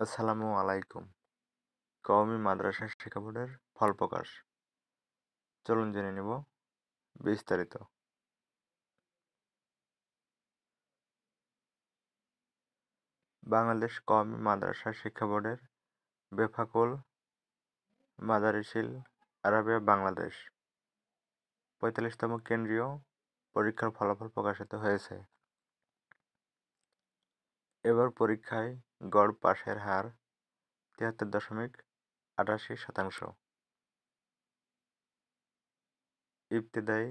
আসসালামু আলাইকুম। কওমি মাদ্রাসা শিক্ষা বোর্ডের ফল প্রকাশ। চলুন জেনে নেব বিস্তারিত। বাংলাদেশ কওমি মাদ্রাসা শিক্ষা বোর্ডের বেফাকুল মাদারিসিল আরাবিয়া বাংলাদেশ পঁয়তাল্লিশতম কেন্দ্রীয় পরীক্ষার ফলাফল প্রকাশিত হয়েছে। এবার পরীক্ষায় গড় পাশের হার তিয়াত্তর দশমিক আটাশি শতাংশ। ইবতেদায়ী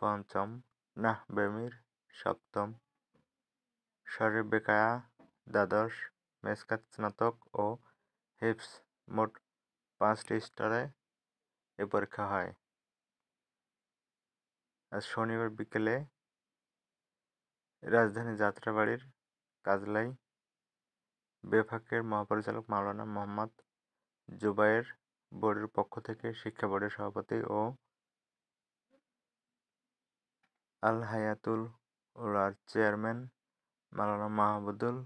পঞ্চম নাহবেমির সপ্তম শরীফ বেকায়া দ্বাদশ মেসকাত স্নাতক ও হিপস মোট পাঁচটি স্তরে এ পরীক্ষা হয়। আজ শনিবার বিকেলে রাজধানী যাত্রাবাড়ির কাজলাই বেফাকের মহাপরিচালক মাওলানা মোহাম্মদ জুবায়ের বোর্ডের পক্ষ থেকে শিক্ষা বোর্ডের সভাপতি ও আল হায়াতুল উলার চেয়ারম্যান মাওলানা মাহবুদুল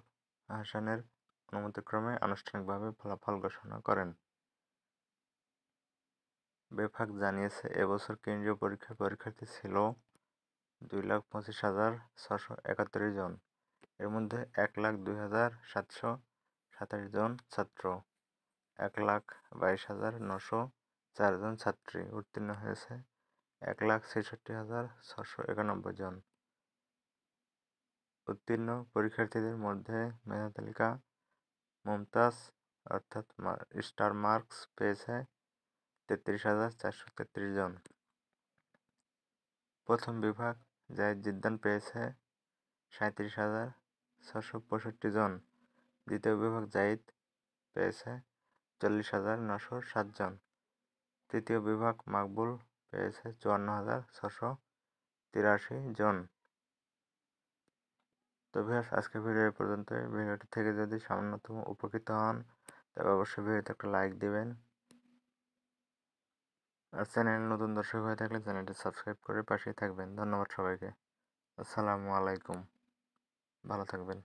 হাসানের অনুমতিক্রমে আনুষ্ঠানিকভাবে ফলাফল ঘোষণা করেন। বেফাক জানিয়েছে, এবছর কেন্দ্রীয় পরীক্ষার পরীক্ষার্থী ছিল দুই লাখ পঁচিশ হাজার ছশো একাত্তর জন। এর মধ্যে এক লাখ দুই হাজার সাতশো সাতাশ জন ছাত্র, এক লাখ বাইশ হাজার নশো চারজন ছাত্রী উত্তীর্ণ হয়েছে, এক লাখ ছেষট্টি হাজার ছশো একানব্বই জন। উত্তীর্ণ পরীক্ষার্থীদের মধ্যে মেধা তালিকা মমতাজ অর্থাৎ স্টার মার্কস পেয়েছে তেত্রিশ হাজার চারশো তেত্রিশ জন। প্রথম বিভাগ জাহিদ জিদ্দান পেয়েছে সাঁত্রিশ হাজার ছশো পঁয়ষট্টি জন। দ্বিতীয় বিভাগ জাহিদ পেয়েছে চল্লিশ হাজার নশো সাতজন তৃতীয় বিভাগ মাকবুল পেয়েছে চুয়ান্ন হাজার ছশো তিরাশি জন। তো ভিউয়ার্স, আজকের ভিডিও পর্যন্ত ভিডিওটি থেকে যদি সামান্যতম উপকৃত হন, তবে অবশ্যই ভিডিওতে একটা লাইক দিবেন। আর চ্যানেল নতুন দর্শক হয়ে থাকলে চ্যানেলটি সাবস্ক্রাইব করে পাশেই থাকবেন। ধন্যবাদ সবাইকে। আসসালামু আলাইকুম। ভালো থাকবেন।